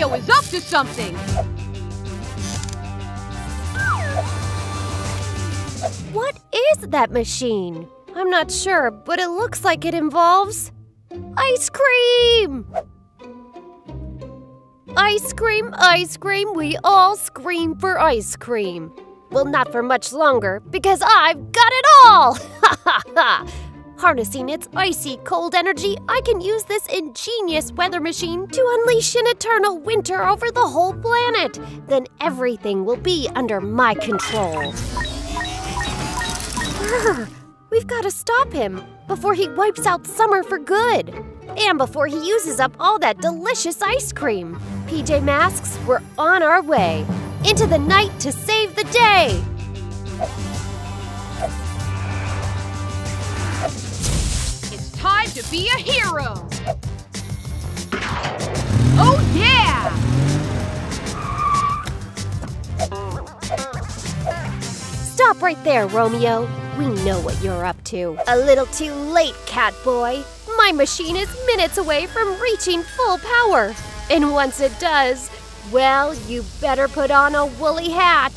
Romeo is up to something! What is that machine? I'm not sure, but it looks like it involves ice cream! Ice cream, ice cream, we all scream for ice cream. Well, not for much longer, because I've got it all! Ha ha ha! Harnessing its icy cold energy, I can use this ingenious weather machine to unleash an eternal winter over the whole planet. Then everything will be under my control. Brr, we've got to stop him before he wipes out summer for good. And before he uses up all that delicious ice cream. PJ Masks, we're on our way. Into the night to save the day. To be a hero! Oh yeah! Stop right there, Romeo. We know what you're up to. A little too late, Catboy. My machine is minutes away from reaching full power. And once it does, well, you better put on a woolly hat.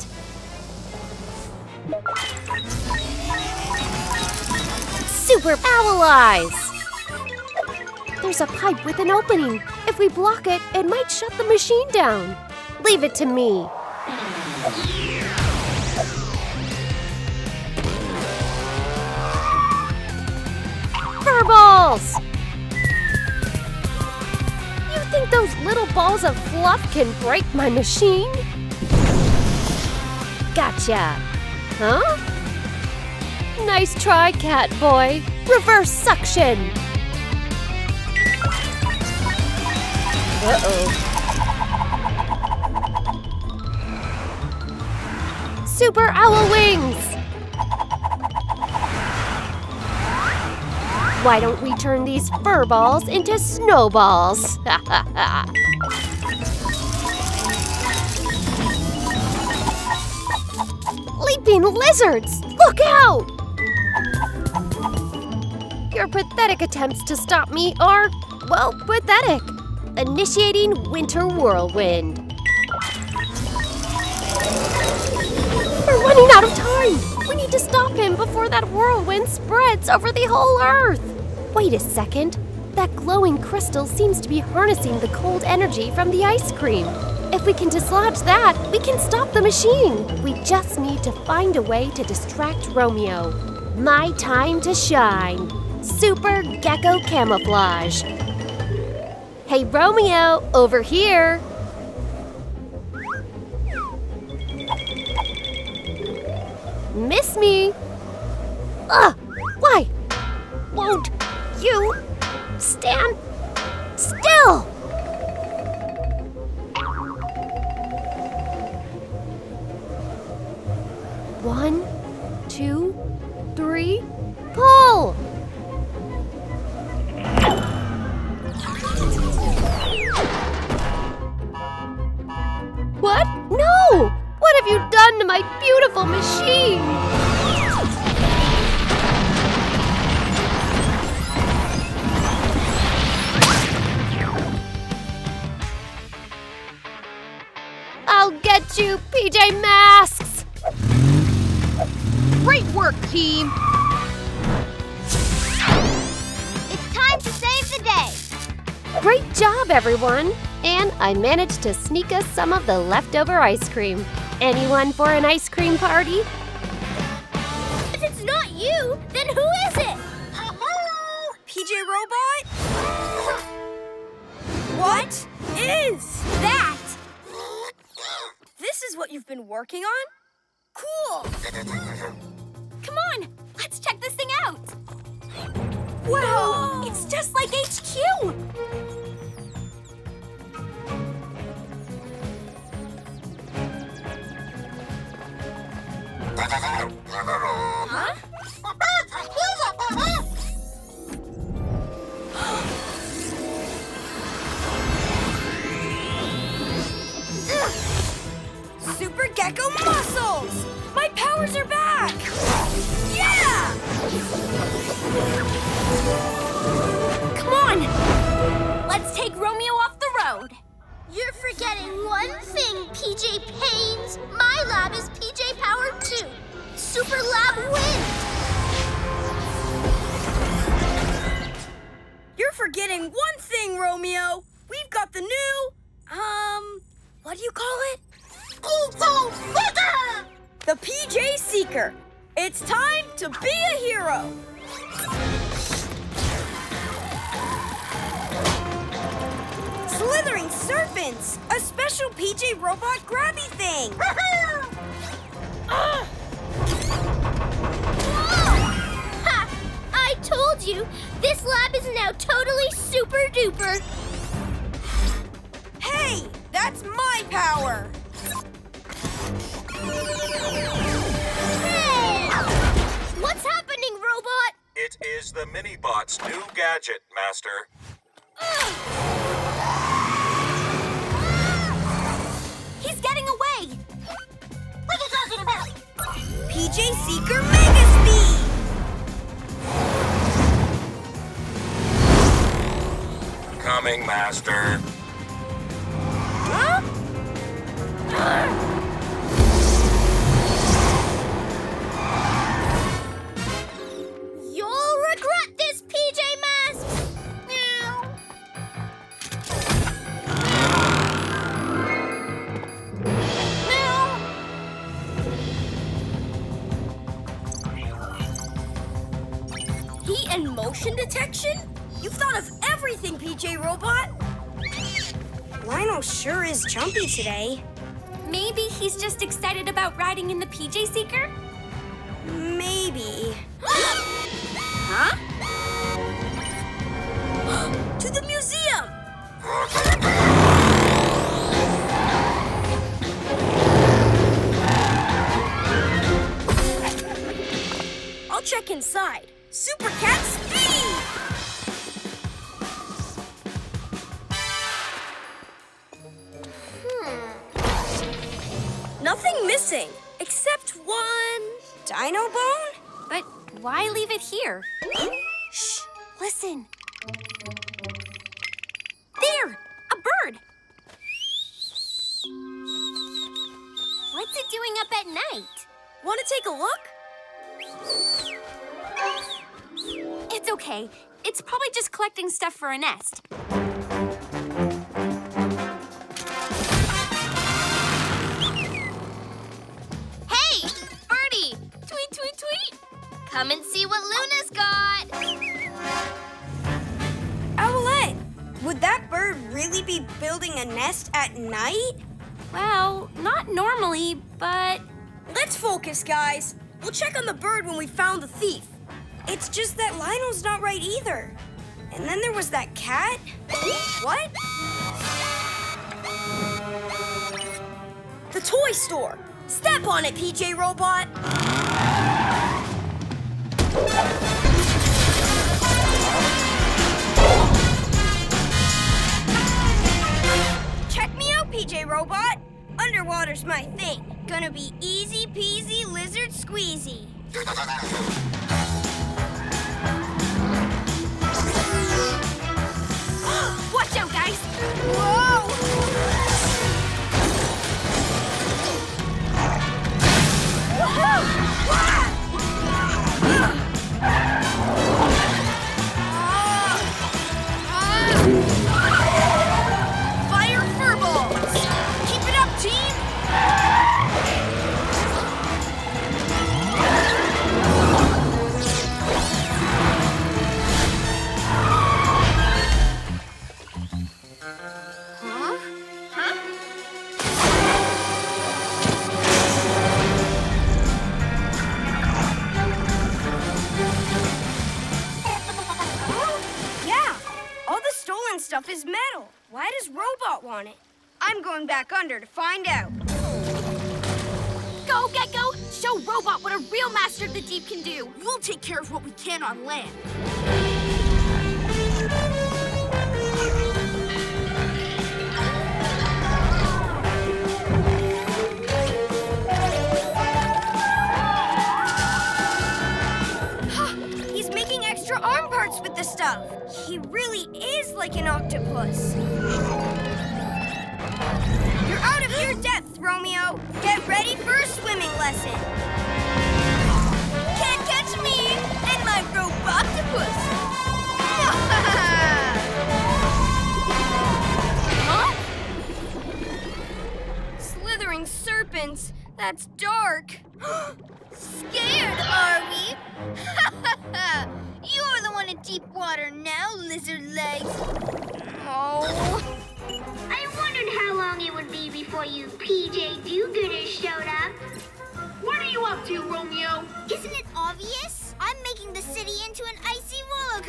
Super Owl Eyes! There's a pipe with an opening. If we block it, it might shut the machine down. Leave it to me. Furballs! You think those little balls of fluff can break my machine? Gotcha! Huh? Nice try, cat boy. Reverse suction! Uh-oh. Super Owl Wings! Why don't we turn these fur balls into snowballs? Leaping lizards! Look out! Your pathetic attempts to stop me are, well, pathetic. Initiating Winter Whirlwind. We're running out of time! We need to stop him before that whirlwind spreads over the whole Earth! Wait a second. That glowing crystal seems to be harnessing the cold energy from the ice cream. If we can dislodge that, we can stop the machine. We just need to find a way to distract Romeo. My time to shine. Super Gekko Camouflage. Hey, Romeo, over here. Miss me? Ugh! Why? Won't you stand still? One, Great work, team! It's time to save the day. Great job, everyone! And I managed to sneak us some of the leftover ice cream. Anyone for an ice cream party? If it's not you, then who is it? PJ Robot? What is that? This is what you've been working on? Cool! Come on, let's check this thing out. Wow! It's just like HQ! Huh? Super Gekko muscles! My powers are back! Yeah! Come on! Let's take Romeo off the road. You're forgetting one thing, PJ Pains. My lab is PJ Power 2. Super Lab wins! You're forgetting one thing, Romeo. We've got the new, um, what do you call it? PJ Seeker! The PJ Seeker. It's time to be a hero. Slithering serpents, a special PJ robot grabby thing. Ha! I told you! This lab is now totally super duper! Hey, that's my power. Is the Minibot's new gadget, Master. He's getting away! What are you talking about? PJ Seeker Mega Speed. Coming, Master. Huh? Motion detection? You've thought of everything, PJ Robot. Lionel sure is jumpy today. Maybe he's just excited about riding in the PJ Seeker? Maybe. huh? to the museum! I'll check inside. Super Cat dino bone? But why leave it here? Shh! Listen. There! A bird! What's it doing up at night? Want to take a look? It's okay. It's probably just collecting stuff for a nest. At night? Well, not normally, but Let's focus, guys. We'll check on the bird when we found the thief. It's just that Lionel's not right either. And then there was that cat. What? The toy store. Step on it, PJ Robot. PJ Robot. Underwater's my thing. Gonna be easy peasy lizard squeezy. can do! We'll take care of what we can on land.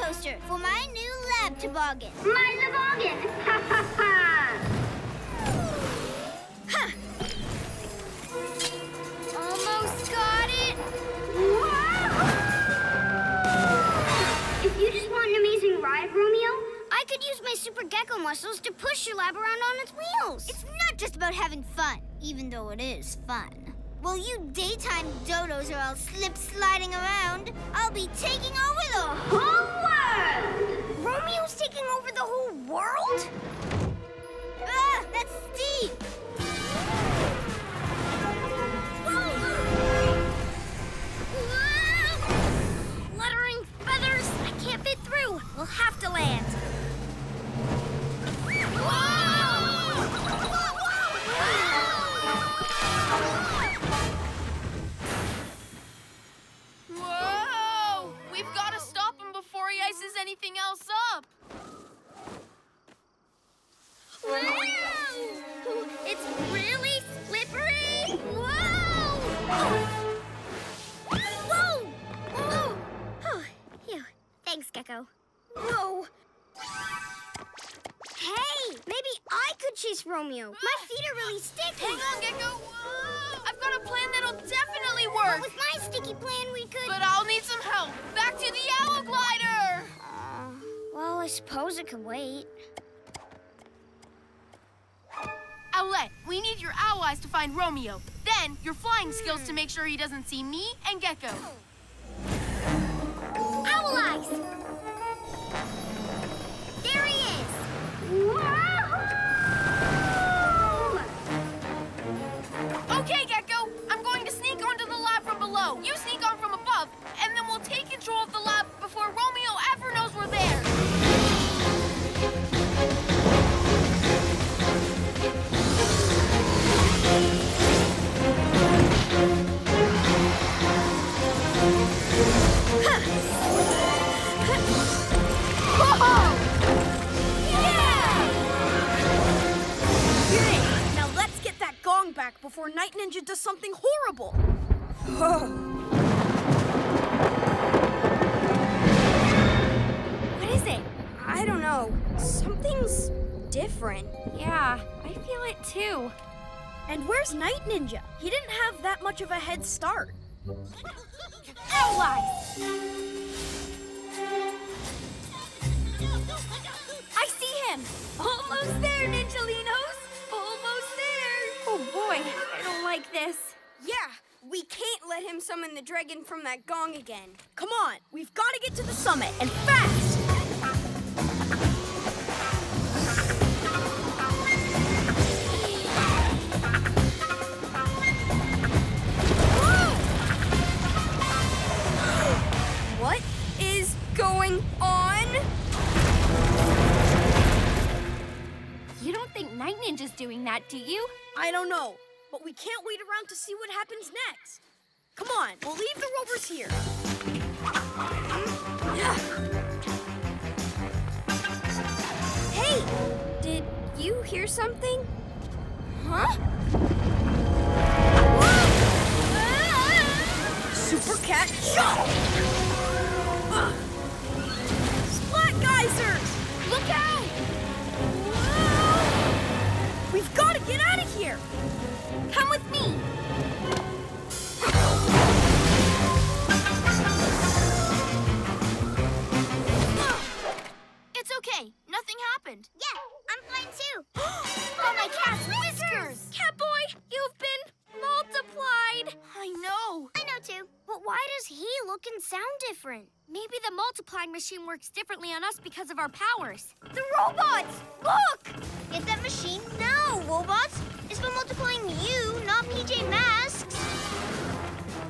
Coaster for my new lab toboggan. My Lavogan! Ha ha ha! Huh. Almost got it. If you just want an amazing ride, Romeo, I could use my super Gekko muscles to push your lab around on its wheels. It's not just about having fun, even though it is fun. While you daytime dodos are all slip sliding around, I'll be taking over the whole world. Romeo's taking over the whole world? Ah, that's steep. Fluttering feathers! I can't fit through. We'll have to land. Whoa! Ices else up. Wow! It's really slippery! Whoa! Whoa! Whoa! Oh, phew. Thanks, Gekko. Whoa! Hey, maybe I could chase Romeo. My feet are really sticky. Hang on, Gekko. Whoa! I've got a plan that'll definitely work. With my sticky plan, we could. But I'll need some help. Back to the owl glider. Well, I suppose it can wait. Owlette, we need your owl eyes to find Romeo. Then your flying skills to make sure he doesn't see me and Gekko. Owl eyes! Something horrible. what is it? I don't know. Something's different. Yeah, I feel it too. And where's Night Ninja? He didn't have that much of a head start. Eyes! I see him! Almost there, Ninjalinos! Almost there! Oh boy, like this. Yeah, we can't let him summon the dragon from that gong again. Come on, we've got to get to the summit and fast! What is going on? You don't think Night Ninja's doing that, do you? I don't know, but we can't wait around to see what happens next. Come on, we'll leave the rovers here. Hey, did you hear something? Huh? Super Cat jump! Ugh. Splat geysers! Look out! We've got to get out of here! Come with different? Maybe the multiplying machine works differently on us because of our powers. The robots! Look! Get that machine now, robots! It's for multiplying you, not PJ Masks.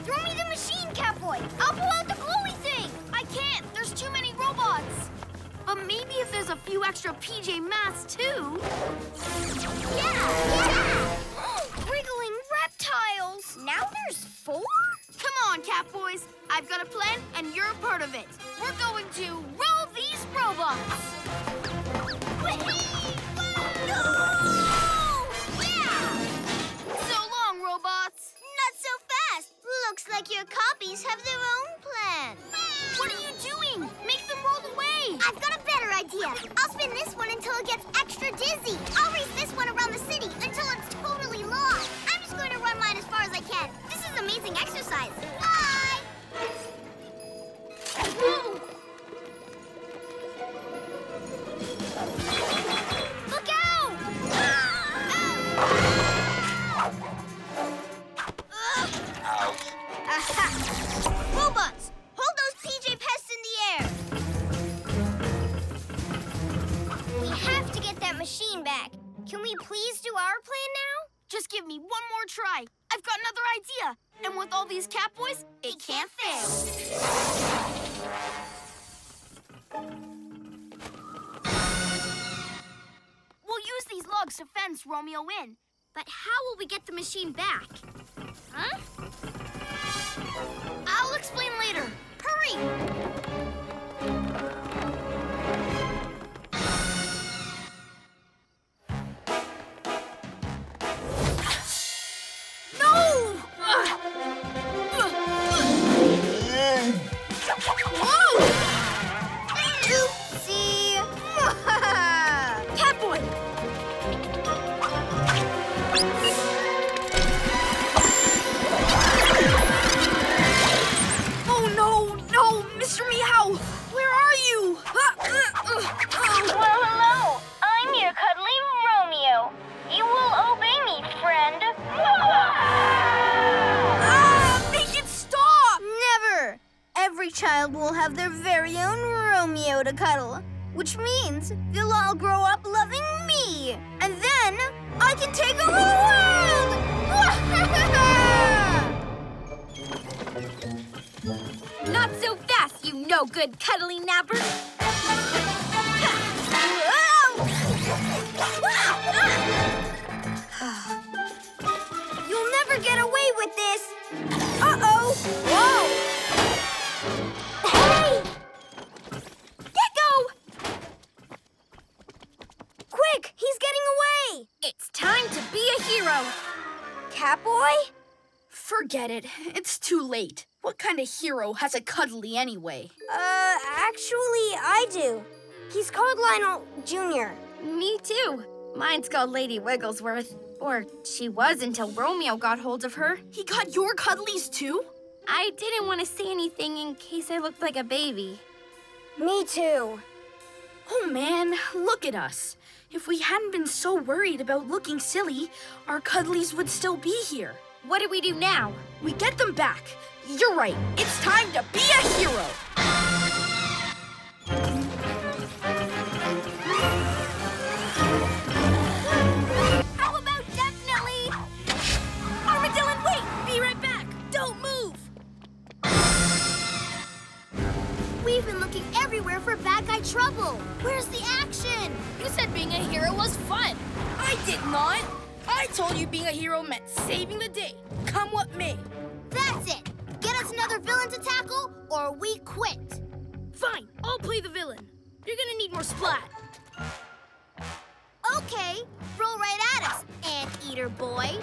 Throw me the machine, Catboy! I'll pull out the glowy thing! I can't! There's too many robots! But maybe if there's a few extra PJ Masks too. Yeah, yeah! Wriggling reptiles! Now there's four? Come on, Catboys. I've got a plan, and you're a part of it. We're going to roll these robots. So long, robots. Not so fast! Looks like your copies have their own plan. What are you doing? Make them roll away. I've got a better idea. I'll spin this one until it gets extra dizzy. I'll race this one around the city until it's totally lost. I'm just going to run mine as far as I can. Amazing exercise. Bye! Look out! Aha! Robots, hold those PJ pests in the air. We have to get that machine back. Can we please do our plan now? Just give me one more try. I've got another idea. And with all these Catboys, it can't fail. We'll use these logs to fence Romeo in. But how will we get the machine back? Huh? I'll explain later. Hurry! And then I can take over the world! Not so fast, you no good cuddly napper. It. It's too late. What kind of hero has a cuddly anyway? Uh, actually, I do. He's called Lionel Jr. Me too. Mine's called Lady Wigglesworth. Or she was until Romeo got hold of her. He got your cuddlies too? I didn't want to say anything in case I looked like a baby. Me too. Oh man, look at us. If we hadn't been so worried about looking silly, our cuddlies would still be here. What do we do now? We get them back. You're right. It's time to be a hero. How about definitely? Wait! Be right back! Don't move! We've been looking everywhere for bad guy trouble. Where's the action? You said being a hero was fun. I did not. I told you being a hero meant saving the day, come what may. That's it. Get us another villain to tackle, or we quit. Fine, I'll play the villain. You're gonna need more splat. Okay, roll right at us, anteater boy.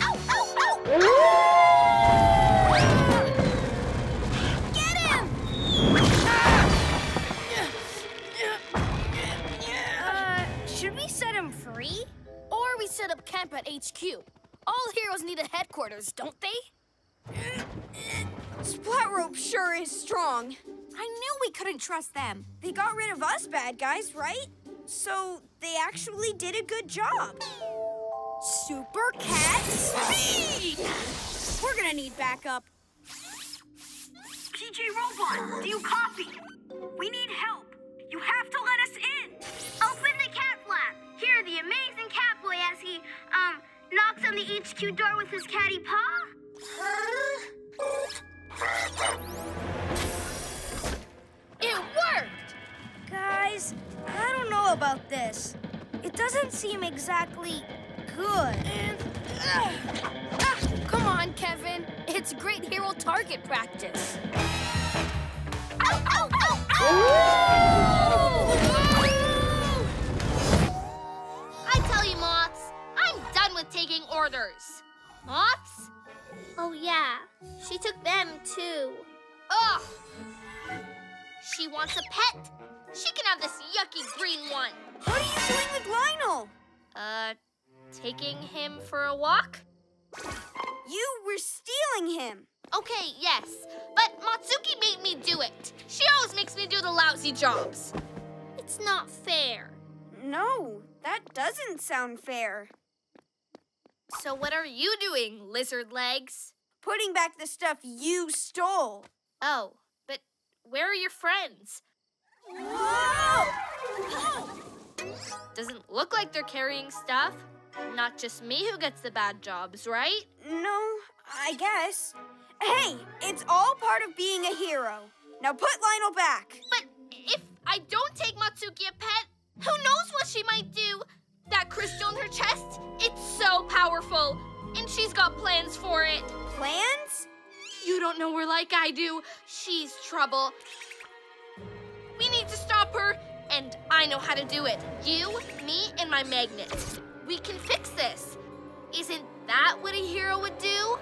Ow, ow, ow! Camp at HQ? All heroes need a headquarters, don't they? Splat rope sure is strong. I knew we couldn't trust them. They got rid of us bad guys, right? So they actually did a good job. Super cat speed! We're gonna need backup. PJ Robot, do you copy? We need help. You have to let us in. Open the cat flap. Hear the amazing Catboy as he, um, knocks on the HQ door with his catty paw. It worked! Guys, I don't know about this. It doesn't seem exactly good. And, ugh. Ah, come on, Kevin. It's great hero target practice. Ow, ow, ow, orders. Moths? Oh, yeah. She took them, too. Ugh! She wants a pet. She can have this yucky green one. What are you doing with Lionel? Uh, taking him for a walk? You were stealing him. Okay, yes, but Motsuki made me do it. She always makes me do the lousy jobs. It's not fair. No, that doesn't sound fair. So what are you doing, lizard legs? Putting back the stuff you stole. Oh, but where are your friends? Whoa! Doesn't look like they're carrying stuff. Not just me who gets the bad jobs, right? No, I guess. Hey, it's all part of being a hero. Now put Lionel back. But if I don't take Motsuki a pet, who knows what she might do? That crystal in her chest, it's so powerful, and she's got plans for it. Plans? You don't know her like I do. She's trouble. We need to stop her, and I know how to do it. You, me, and my magnet. We can fix this. Isn't that what a hero would do?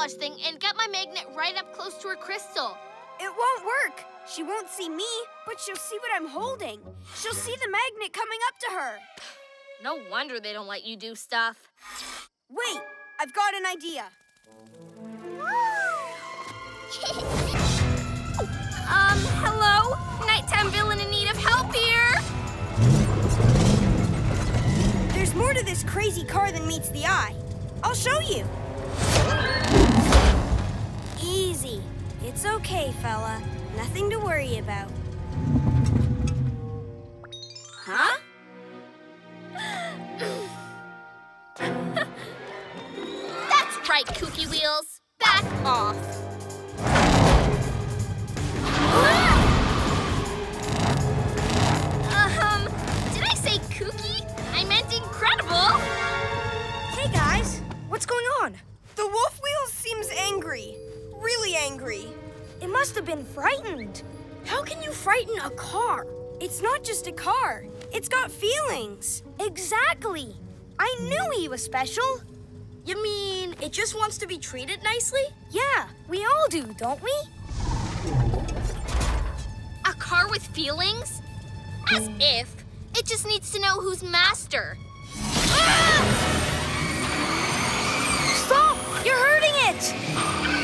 Camouflage thing and get my magnet right up close to her crystal. It won't work. She won't see me, but she'll see what I'm holding. She'll see the magnet coming up to her. No wonder they don't let you do stuff. Wait, I've got an idea. Um, hello? Nighttime villain in need of help here! There's more to this crazy car than meets the eye. I'll show you. Easy. It's okay, fella. Nothing to worry about. Huh? That's right, Kooky Wheels. Back off. Um, did I say kooky? I meant incredible. Hey, guys. What's going on? The wolf wheel seems angry. Really angry. It must have been frightened. How can you frighten a car? It's not just a car. It's got feelings. Exactly. I knew he was special. You mean it just wants to be treated nicely? Yeah, we all do, don't we? A car with feelings? As if. It just needs to know who's master. Ah! Stop! You're hurting it!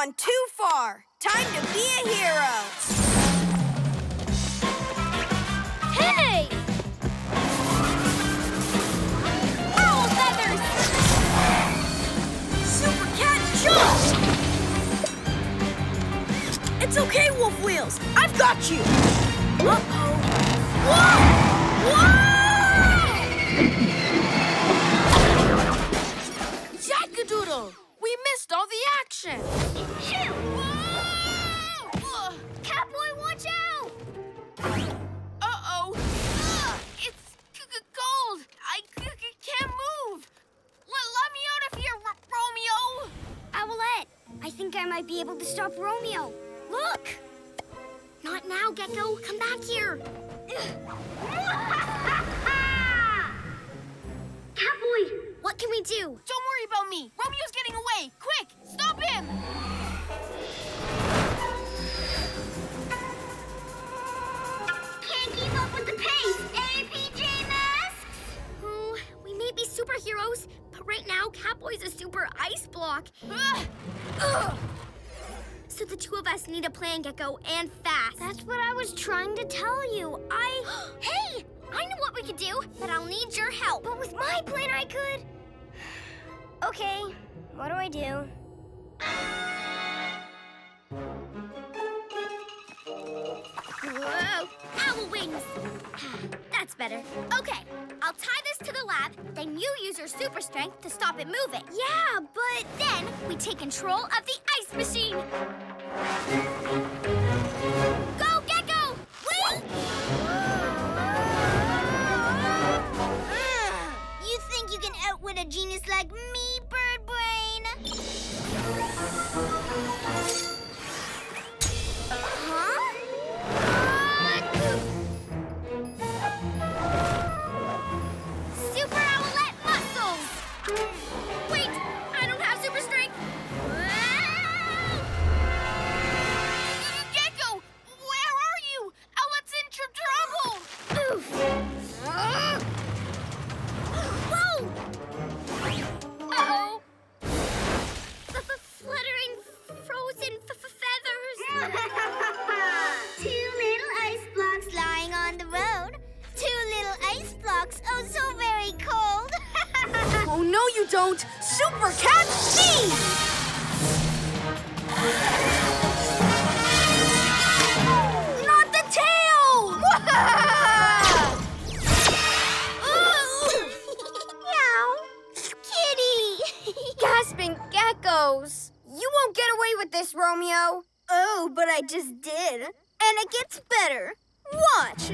Gone too far. Time to be a hero. Hey! Owl feathers! Super Cat jump! It's okay, Wolf Wheels. I've got you. Uh-oh. Jackadoodle! Talk. So the two of us need a plan, Gekko, and fast. That's what I was trying to tell you. I... hey! I know what we could do, but I'll need your help. But with my plan, I could... Okay, what do I do? Whoa! Owl wings! That's better. Okay, I'll tie this to the lab, then you use your super strength to stop it moving. Yeah, but then we take control of the ice machine. Go, Gekko! Wait! You think you can outwit a genius like me, Watch.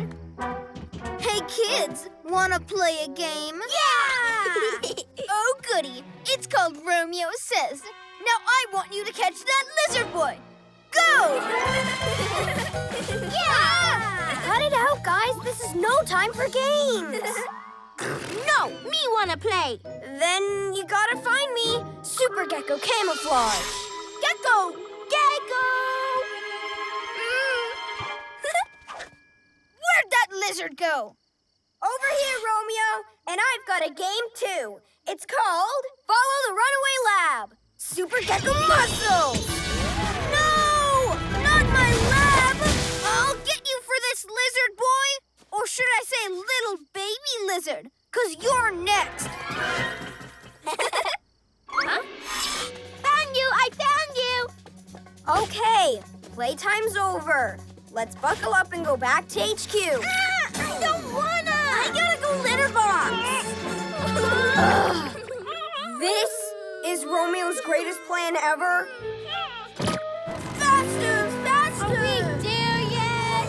Hey, kids, wanna play a game? Yeah! oh, goody. It's called Romeo Says. Now I want you to catch that lizard boy. Go! yeah! Ah! Cut it out, guys. This is no time for games. no, me wanna play. Then you gotta find me. Super Gekko Camouflage. Gekko! Lizard go? Over here, Romeo. And I've got a game too. It's called Follow the Runaway Lab. Super Gekko Muscles! No! Not my lab! I'll get you for this, lizard boy! Or should I say little baby lizard? Cause you're next! huh? Found you! I found you! Okay, playtime's over. Let's buckle up and go back to HQ. Ah, I don't wanna! I gotta go litter box! this is Romeo's greatest plan ever? Faster! Faster! Are we there yet?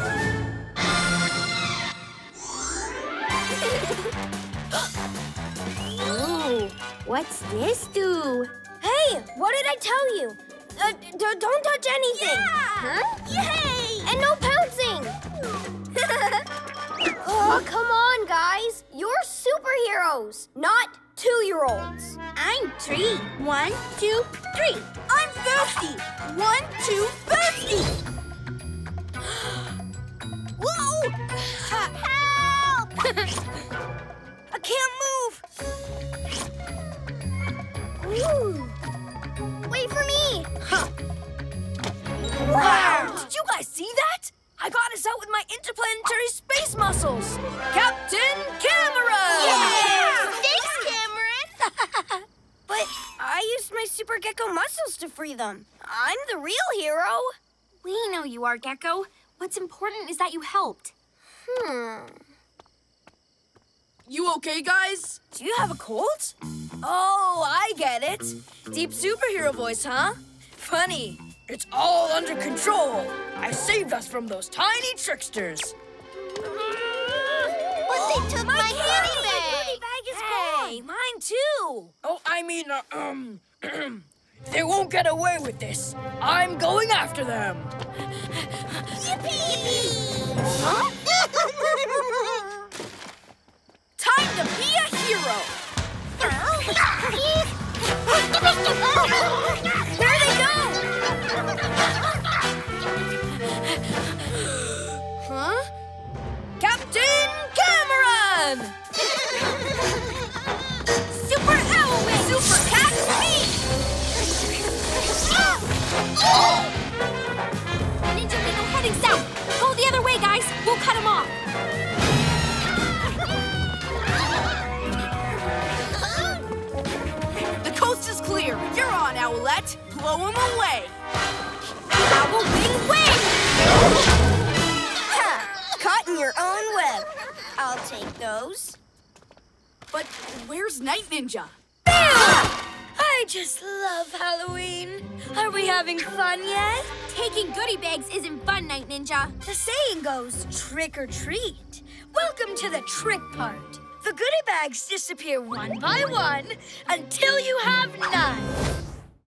Oh, what's this do? Hey, what did I tell you? Uh, don't touch anything. Yeah! Huh? Yay! And no pouncing. oh, come on, guys. You're superheroes, not two-year-olds. I'm three. One, two, three. I'm thirsty. One, two, thirsty. Whoa! Help! I can't move. Ooh. Wait for me! Wow! Did you guys see that? I got us out with my interplanetary space muscles! Captain Cameron! Thanks, Cameron! but I used my super Gekko muscles to free them. I'm the real hero. We know you are, Gekko. What's important is that you helped. Hmm. You okay, guys? Do you have a cold? Oh, I get it. Deep superhero voice, huh? Funny. It's all under control. I saved us from those tiny tricksters. But they took my, candy bag. bag is hey, mine too. Oh, I mean, uh, um, they won't get away with this. I'm going after them. Yippee! Huh? Time to be a hero. bags disappear one by one until you have none.